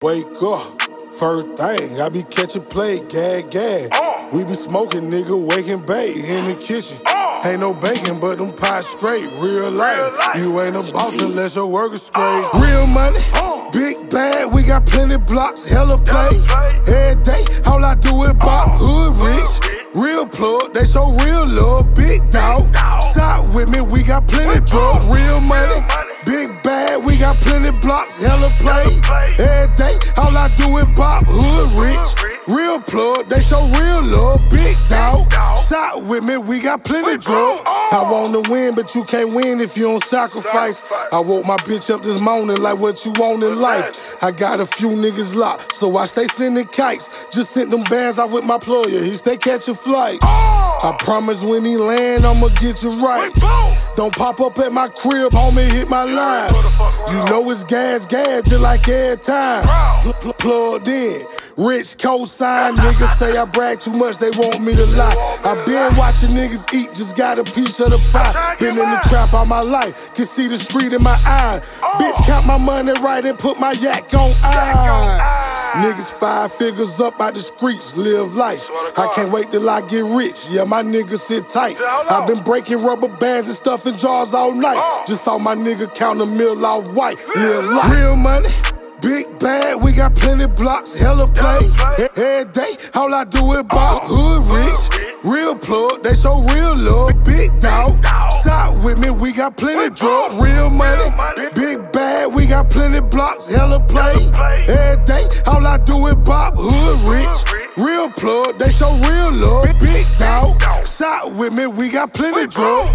Wake up, first thing, I be catching play, gag, gag. We be smoking, nigga, wake n bake in the kitchen. Ain't no bacon, but them pies straight, real life. You ain't a boss unless your work is straight. Real money, big bag, we got plenty blocks, hella play. Every day, all I do is bop, hood rich. Real plug, they show real love, big dog. Side with me, we got plenty drugs, real money. Big bag, we got plenty blocks, hella play. Every day, all I do is pop hood rich. Side with me, we got plenty drugs. I wanna win, but you can't win if you don't sacrifice. I woke my bitch up this morning like what you want in life. I got a few niggas locked, so I stay sending kites. Just sent them bands out with my player, he stay catching flights. I promise when he land, I'ma get you right. Don't pop up at my crib, homie, hit my line. You know it's gas, gas, just like every time. Pl- pl- plugged in. Rich cosign, niggas say I brag too much, they want me to lie. I been watching niggas eat, just got a piece of the pie. Been in the trap all my life, can see the street in my eyes. Bitch, count my money right and put my yak on I. Niggas five figures up out the streets, live life. I can't wait till I get rich, yeah, my niggas sit tight. i been breaking rubber bands and stuff in jars all night. Just saw my nigga count a mill off white, live life. Real money. Big got plenty blocks, hella play. Every day, all I do is bop. Hood rich, real plug, they show real love. Big dog, side with me, we got plenty drugs, real money. Big bag, we got plenty blocks, hella play. Every day, all I do is bop. Hood rich, real plug, they show real love. Big dog, side with me, we got plenty drugs.